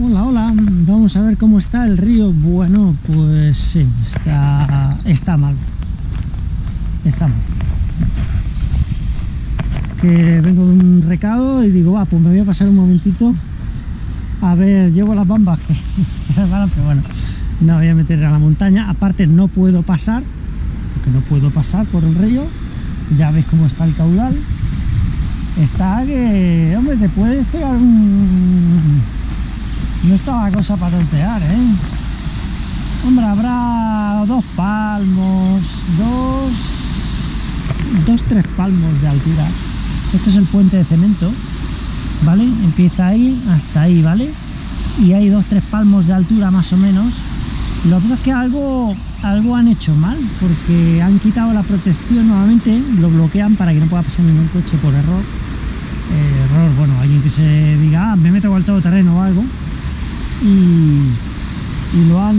Hola, hola, vamos a ver cómo está el río. Bueno, pues sí, está, está mal. Está mal. Que vengo de un recado y digo, va, pues me voy a pasar un momentito a ver, llevo las bambas que pero bueno, no voy a meter a la montaña. Aparte no puedo pasar, porque no puedo pasar por el río. Ya veis cómo está el caudal. Está que, hombre, te puedes pegar un no está la cosa para tontear, ¿eh? Hombre, habrá dos palmos, dos, dos, tres palmos de altura. Este es el puente de cemento, ¿vale? Empieza ahí hasta ahí, ¿vale? Y hay dos, tres palmos de altura más o menos. Lo que pasa es que algo, algo han hecho mal, porque han quitado la protección nuevamente, lo bloquean para que no pueda pasar ningún coche por error. Eh, error, bueno, alguien que se diga, ah, me meto al todo terreno o algo y, lo han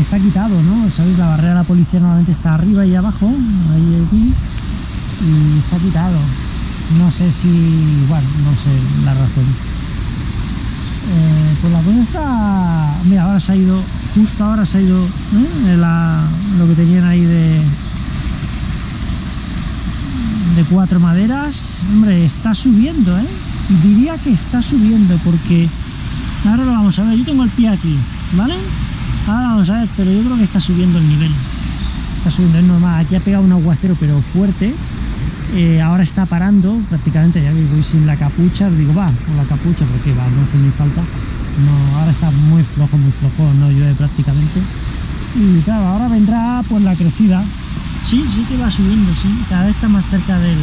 está quitado no sabéis la barrera de la policía normalmente está arriba y abajo ahí y está quitado no sé si bueno no sé la razón eh, pues la cosa está mira ahora se ha ido justo ahora se ha ido ¿eh? lo que tenían ahí de de cuatro maderas hombre está subiendo ¿eh? diría que está subiendo porque ahora lo vamos a ver. Yo tengo el pie aquí vale ahora vamos a ver pero yo creo que está subiendo el nivel. Está subiendo es normal. Aquí ha pegado un aguacero pero fuerte. Eh, ahora está parando prácticamente ya voy sin la capucha digo va con la capucha porque va no hace ni falta. No ahora está muy flojo muy flojo no llueve prácticamente. Y claro ahora vendrá pues la crecida. Sí sí que va subiendo sí. Cada vez está más cerca del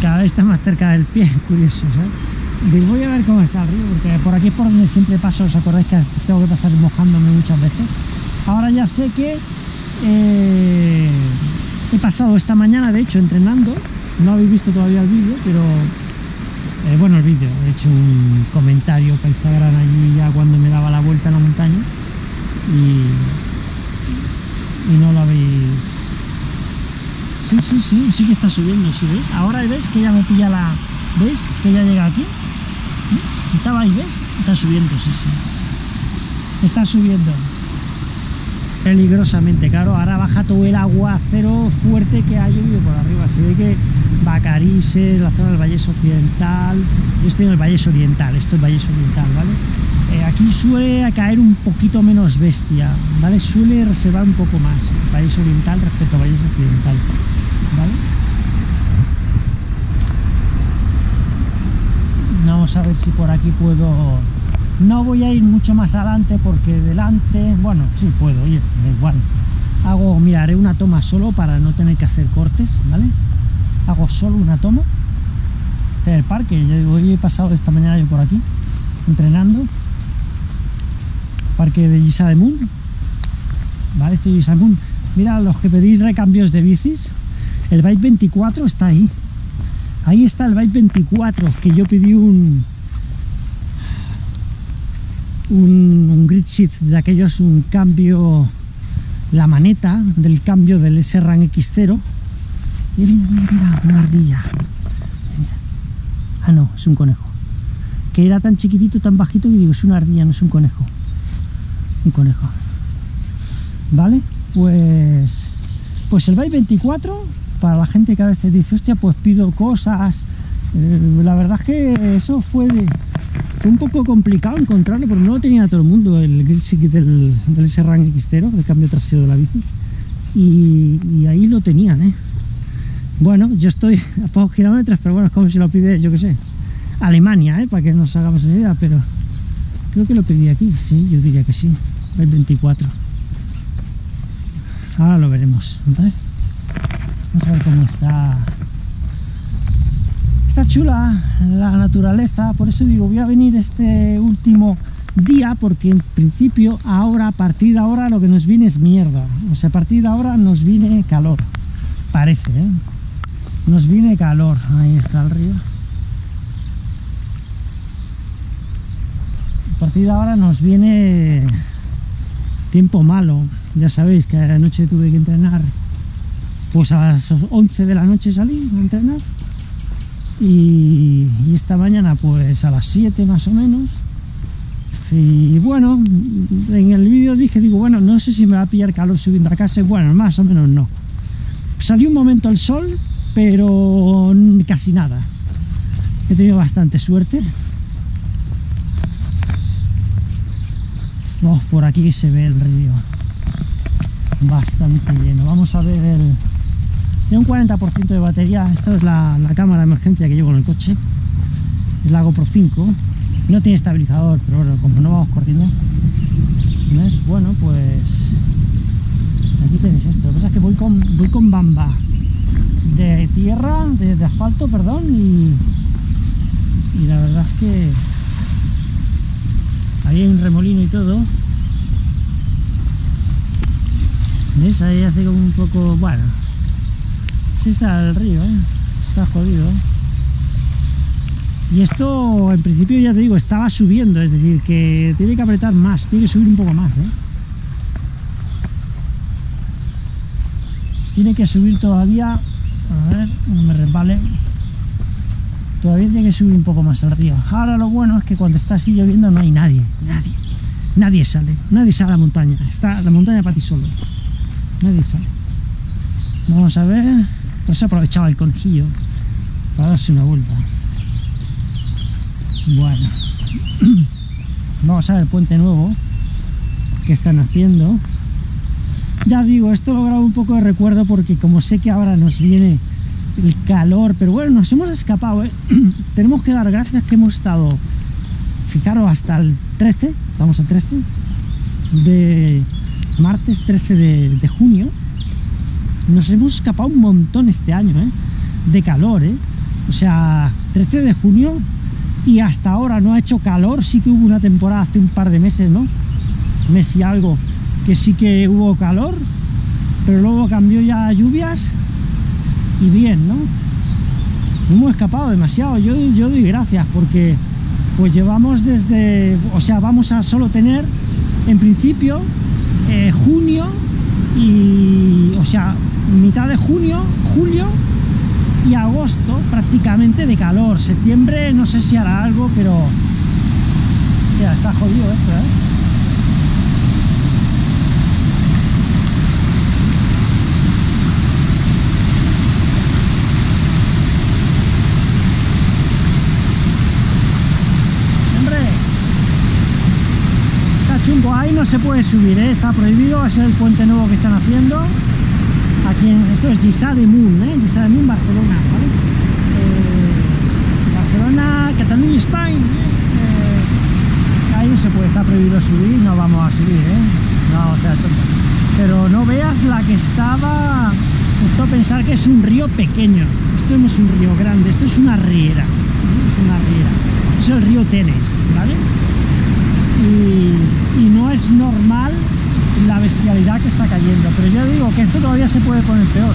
cada vez está más cerca del pie curioso ¿sabes? Voy a ver cómo está el río, porque por aquí es por donde siempre paso, os acordáis que tengo que pasar mojándome muchas veces. Ahora ya sé que eh, he pasado esta mañana, de hecho, entrenando. No habéis visto todavía el vídeo, pero eh, bueno, el vídeo, he hecho un comentario para Instagram allí ya cuando me daba la vuelta a la montaña y, y no lo habéis... Sí, sí, sí, sí que está subiendo, ¿sí veis? Ahora ves que ya me pilla la... ¿Ves? Que ya llega aquí estaba ahí, ¿ves? Está subiendo, sí, sí. Está subiendo. Peligrosamente, claro. Ahora baja todo el agua cero fuerte que ha llovido por arriba. Se ve que Bacarises, la zona del Valle Occidental. Yo estoy en el Valle Oriental, esto es Valle Oriental, ¿vale? Eh, aquí suele caer un poquito menos bestia, ¿vale? Suele reservar un poco más Valle Oriental respecto a Valle Occidental, ¿vale? A ver si por aquí puedo. No voy a ir mucho más adelante porque delante bueno sí puedo ir igual. Hago mira haré una toma solo para no tener que hacer cortes vale hago solo una toma este el parque yo he pasado esta mañana yo por aquí entrenando. Parque de Gisa de Moon vale estoy Gisa Moon mira los que pedís recambios de bicis el Bike 24 está ahí Ahí está el Bike 24, que yo pedí un, un, grid shift de aquellos, un cambio, la maneta del cambio del S-Ran X0. Mira, mira, una ardilla. Ah, no, es un conejo. Que era tan chiquitito, tan bajito, que digo, es una ardilla, no es un conejo. Un conejo. ¿Vale? Pues, pues el Bike 24 para la gente que a veces dice, hostia, pues pido cosas. Eh, la verdad es que eso fue, un poco complicado encontrarlo, porque no lo tenía todo el mundo, el grill del, del S-Rang X0, el cambio trasero de la bici. Y, ahí lo tenían, ¿eh? Bueno, yo estoy a pocos kilómetros, pero bueno, es como si lo pide, yo qué sé, Alemania, ¿eh? Para que nos hagamos una idea, pero creo que lo pedí aquí, sí, yo diría que sí, el 24. Ahora lo veremos, ¿vale? Vamos a ver cómo está. Está chula la naturaleza, por eso digo, voy a venir este último día porque en principio ahora, a partir de ahora lo que nos viene es mierda. O sea, a partir de ahora nos viene calor. Parece, ¿eh? Nos viene calor. Ahí está el río. A partir de ahora nos viene tiempo malo. Ya sabéis que anoche tuve que entrenar pues a las 11 de la noche salí a entrenar y, esta mañana pues a las 7 más o menos Y bueno, en el vídeo dije, digo, bueno, no sé si me va a pillar calor subiendo a casa. Bueno, más o menos no. Salió un momento el sol, pero casi nada. He tenido bastante suerte. Oh, por aquí se ve el río. Bastante lleno. Vamos a ver el... Tiene un 40% de batería. Esta es la, la cámara de emergencia que llevo en el coche. Es la GoPro 5 no tiene estabilizador, pero bueno, como no vamos corriendo, ¿ves? Bueno, pues aquí tenéis esto. Lo que pasa es que voy con, voy con bamba de tierra, de, asfalto, perdón, y, y la verdad es que ahí hay un remolino y todo. ¿Ves? Ahí hace como un poco... bueno, está el río, ¿eh? Está jodido, ¿eh? Y esto, en principio, ya te digo, estaba subiendo, es decir, que tiene que apretar más, tiene que subir un poco más, ¿eh? Tiene que subir todavía, a ver, no me resbale. Todavía tiene que subir un poco más río. Ahora lo bueno es que cuando está así lloviendo no hay nadie, nadie. Nadie sale, nadie sale a la montaña. Está la montaña para ti solo. Nadie sale. Vamos a ver, pues aprovechaba el conejillo para darse una vuelta. Bueno, vamos a ver el puente nuevo que están haciendo. Ya digo, esto lo grabo un poco de recuerdo porque como sé que ahora nos viene el calor, pero bueno, nos hemos escapado, ¿eh? Tenemos que dar gracias que hemos estado, fijaros, hasta el 13, estamos al 13 de martes 13 de, junio. Nos hemos escapado un montón este año, ¿eh? De calor, ¿eh? O sea, 13 de junio y hasta ahora no ha hecho calor, sí que hubo una temporada hace un par de meses, ¿no? Mes y algo, que sí que hubo calor, pero luego cambió ya lluvias y bien, ¿no? hemos escapado demasiado, yo, yo doy gracias porque pues llevamos desde, o sea, vamos a solo tener en principio eh, junio y, o sea, mitad de junio, julio y agosto prácticamente de calor. Septiembre no sé si hará algo, pero ya está jodido esto, ¿eh? Ahí no se puede subir, ¿eh? está prohibido, es el puente nuevo que están haciendo esto es Gisa de Moon, ¿eh? Gisa de Moon, Barcelona, ¿vale? Eh, Barcelona, Cataluña, España, eh, ahí no se puede, está prohibido subir, no vamos a subir, ¿eh? No, o sea, pero no veas la que estaba, esto pensar que es un río pequeño, esto no es un río grande, esto es una riera, es una riera, es el río Tenes, ¿vale? y no es normal la bestialidad que está cayendo. Pero yo digo que esto todavía se puede poner peor.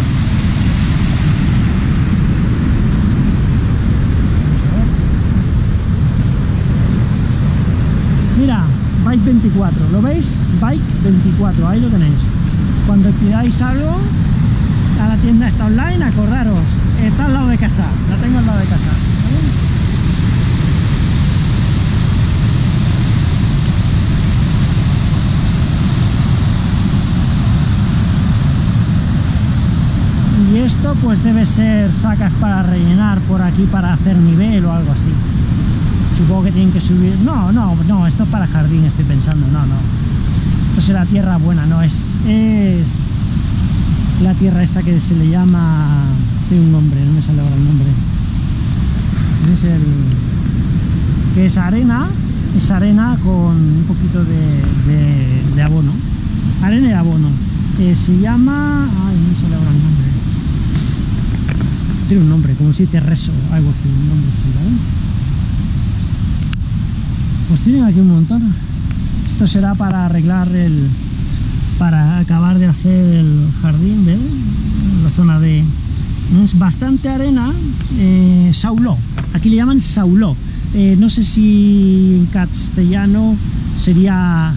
Mira, Bike 24, ¿lo veis? Bike 24, ahí lo tenéis. Cuando pidáis algo a la tienda está online, acordaros, está al lado de casa, la tengo al lado de casa. Esto pues debe ser sacas para rellenar por aquí para hacer nivel o algo así. Supongo que tienen que subir. No, no, no, esto es para jardín estoy pensando, no, no. Esto será tierra buena, no, es es la tierra esta que se le llama tiene un nombre, no me sale ahora el nombre. Es el que es arena es arena con un poquito de, de, abono. Arena y abono. Que se llama ay, no me sale ahora el nombre tiene un nombre, como si te rezo, algo así, un nombre así, Pues tienen aquí un montón. Esto será para arreglar el... para acabar de hacer el jardín, ¿ves? La zona de... Es bastante arena, eh, sauló. Aquí le llaman sauló. Eh, no sé si en castellano sería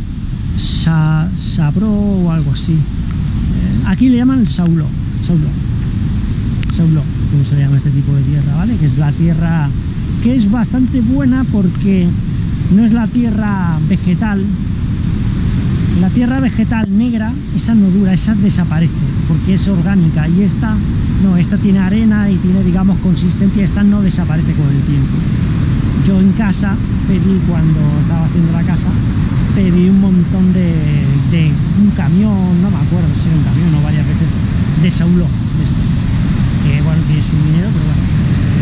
sa, sabro o algo así. Eh, aquí le llaman sauló. Sauló. Sauló como se llama este tipo de tierra, ¿vale? Que es la tierra que es bastante buena porque no es la tierra vegetal. La tierra vegetal negra, esa no dura, esa desaparece, porque es orgánica. Y esta, no, esta tiene arena y tiene, digamos, consistencia, esta no desaparece con el tiempo. Yo en casa pedí, cuando estaba haciendo la casa, pedí un montón de, un camión, no me acuerdo si era un camión o varias veces, de Saulo, tiene su dinero, pero bueno,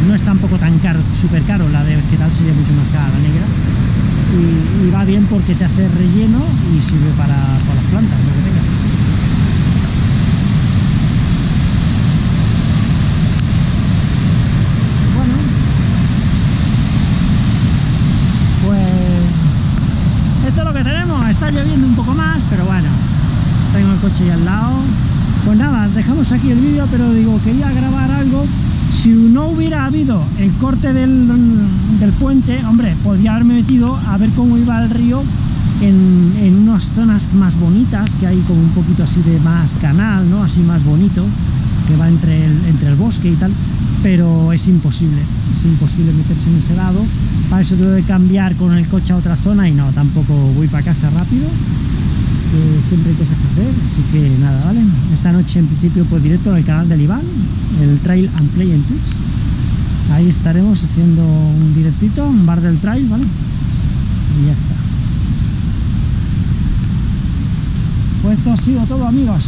no es tampoco tan caro, súper caro, la de vegetal sería mucho más cara, la negra, y, y, va bien porque te hace relleno y sirve para, para las plantas, lo que tengas. Bueno, pues esto es lo que tenemos, está lloviendo un poco más, pero bueno, tengo el coche ahí al lado. Pues nada, dejamos aquí el vídeo, pero digo, quería grabar algo si no hubiera habido el corte del, del, puente, hombre, podría haberme metido a ver cómo iba el río en, en, unas zonas más bonitas, que hay como un poquito así de más canal, ¿no? Así más bonito, que va entre el, entre el bosque y tal, pero es imposible, es imposible meterse en ese lado. Para eso tengo que cambiar con el coche a otra zona y no, tampoco voy para casa rápido, siempre hay cosas que hacer, así que nada, ¿vale? Esta noche en principio pues directo en el canal del Iván, el Trail and Play en Twitch. Ahí estaremos haciendo un directito, un bar del trail, ¿vale? Y ya está. Pues esto ha sido todo amigos.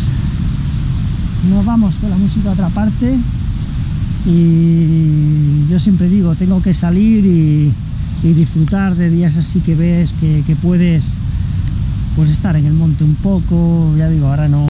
Nos vamos con la música a otra parte. Y yo siempre digo, tengo que salir y, disfrutar de días así que ves que puedes pues estar en el monte un poco, ya digo, ahora no